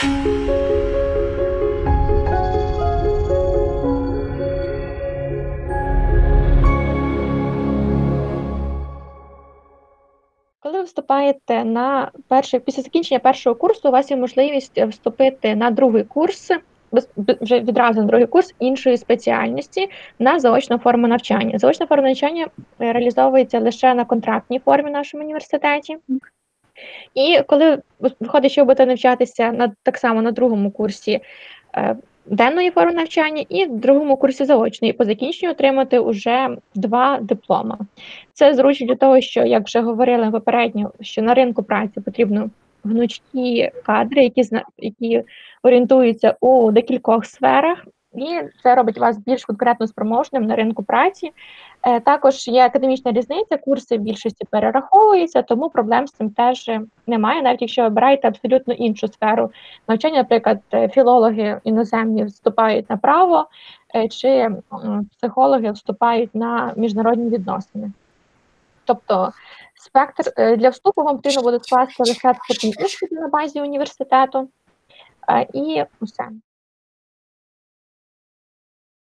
Коли ви вступаєте на перший після закінчення першого курсу, у вас є можливість е, вступити на другий курс, вже відразу на другий курс іншої спеціальності на заочну форму навчання. Заочна форма навчання е, реалізовується лише на контрактній формі в нашому університеті. І коли виходить, що будете навчатися на так само на другому курсі е, денної форми навчання, і в другому курсі заочної, по закінченню отримати вже два диплома. Це зручно для того, що, як вже говорили попередньо, що на ринку праці потрібно гнучкі кадри, які які орієнтуються у декількох сферах, і це робить вас більш конкретно спроможним на ринку праці. Е, також є академічна різниця, курси в більшості перераховуються, тому проблем з цим теж немає, навіть якщо обираєте абсолютно іншу сферу навчання, наприклад, е, філологи іноземні вступають на право, е, чи психологи вступають на міжнародні відносини. Тобто спектр для вступу вам потрібно буде скласти лише вступні іспити на базі університету і все.